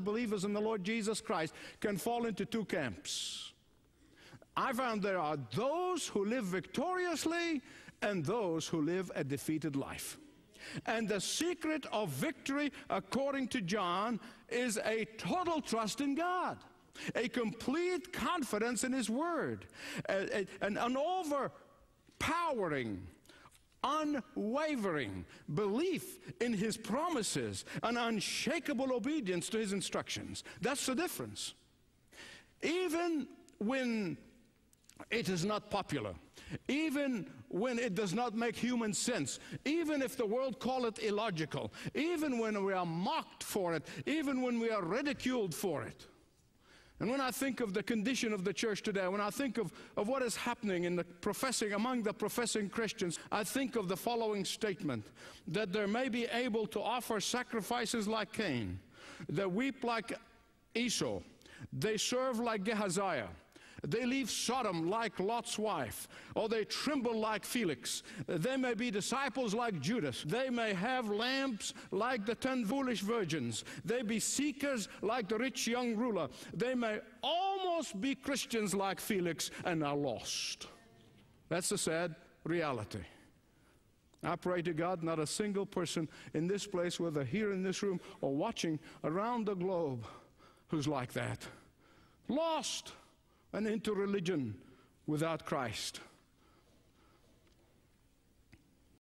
believers in the Lord Jesus Christ can fall into two camps. I found there are those who live victoriously and those who live a defeated life. And the secret of victory, according to John, is a total trust in God, a complete confidence in His Word, a, a, an overpowering, unwavering belief in His promises, an unshakable obedience to His instructions. That's the difference. Even when it is not popular, even when it does not make human sense, even if the world call it illogical, even when we are mocked for it, even when we are ridiculed for it. And when I think of the condition of the church today, when I think of, of what is happening in the professing among the professing Christians, I think of the following statement that they may be able to offer sacrifices like Cain, they weep like Esau, they serve like Gehazi, they leave Sodom like Lot's wife, or they tremble like Felix. They may be disciples like Judas. They may have lamps like the ten foolish virgins. They be seekers like the rich young ruler. They may almost be Christians like Felix and are lost. That's the sad reality. I pray to God, not a single person in this place, whether here in this room or watching around the globe, who's like that. Lost and into religion without Christ.